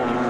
Amen.